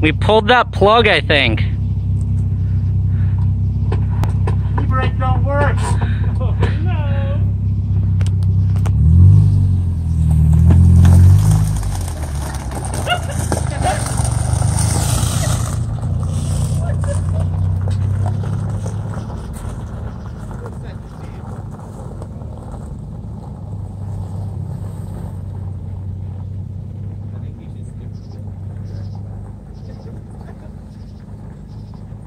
We pulled that plug, I think. Don't work. Oh, no.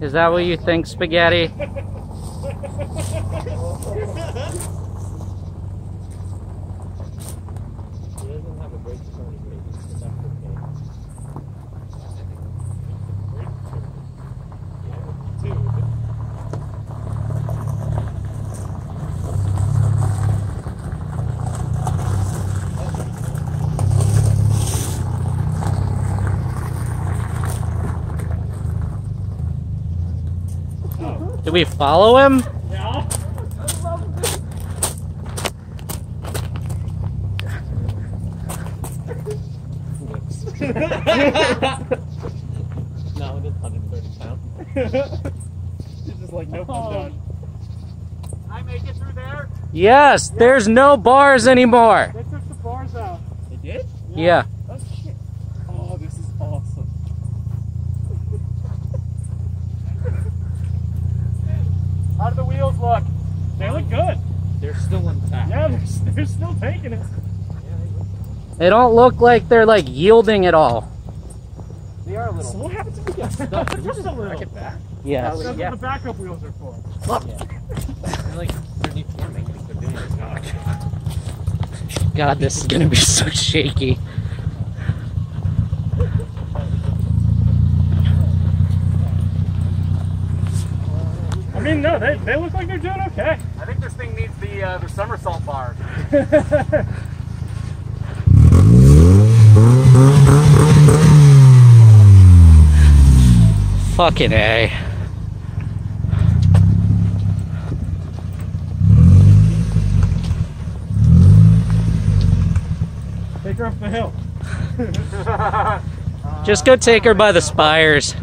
Is that what you think, spaghetti? He doesn't have a brake turn rate, but that's okay. Two. Did we follow him? Yeah. no, it is 130 pounds. He's just like, nope, I'm oh. done. I make it through there. Yes, there's no bars anymore. They took the bars out. They did? Yeah. Oh shit. Oh, this is awesome. How do the wheels look? They look good. They're still intact. Yeah, they're, they're still taking it. They don't look like they're like yielding at all. They are a So little. what happens if we get stuck? Just a little. Back back. Yes. That's what the backup wheels are for. They're like, they're deforming. Like they're doing a. God, this is gonna be so shaky. Mean, no, they, they look like they're doing okay. I think this thing needs the uh, the somersault bar. Fucking A. Take her up the hill. Just go take her by the spires.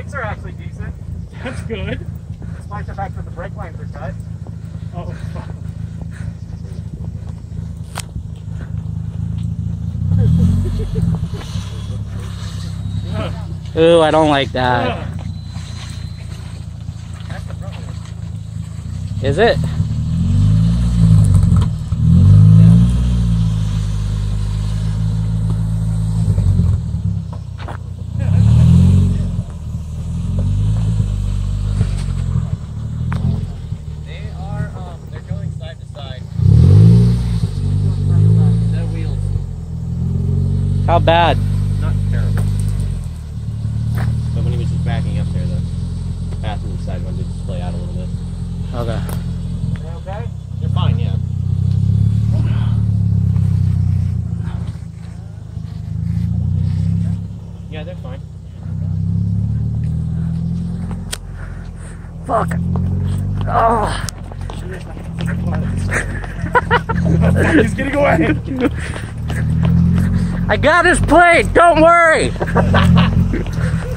Brakes are actually decent. That's good. Despite the fact that the brake lines are cut. Oh, fuck. Ooh, I don't like that. Is it? They are, um, they're going side to side. No wheels. How bad? Not terrible. But when he was just backing up there, the passenger side one did splay out a little bit. Okay. They okay? They're fine, yeah. Yeah, they're fine. Fuck. Oh. He's getting away. I got his plate. Don't worry.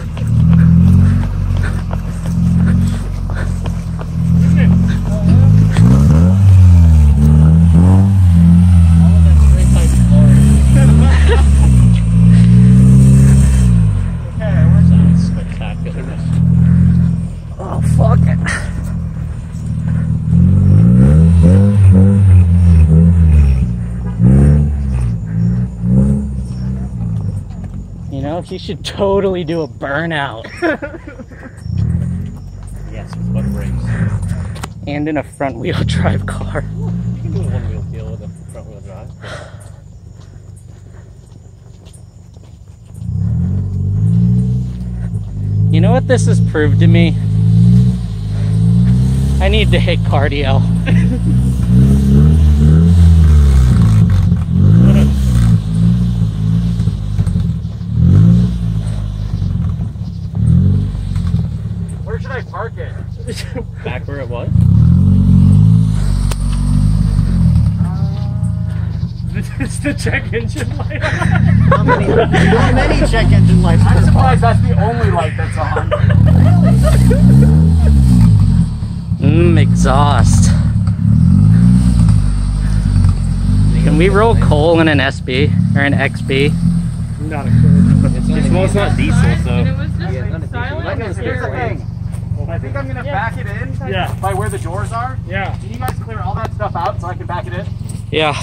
You he should totally do a burnout Yes, with what brakes? and in a front wheel drive car. You can do a one wheel deal with a front wheel drive. You know what this has proved to me? I need to hit cardio. park it? Back where it was? Uh, it's the check engine light. How many, how many check engine lights? I'm surprised that's the only light that's on. Mmm, exhaust. Can we roll coal in an SB or an XB? Not a clue. It's, it's, well, it's not diesel, And it so. was just Yeah, none like of silent. these- Here's here's the scary. thing. I think I'm gonna back it in Yeah. by where the doors are. Yeah. Can you guys clear all that stuff out so I can back it in? Yeah.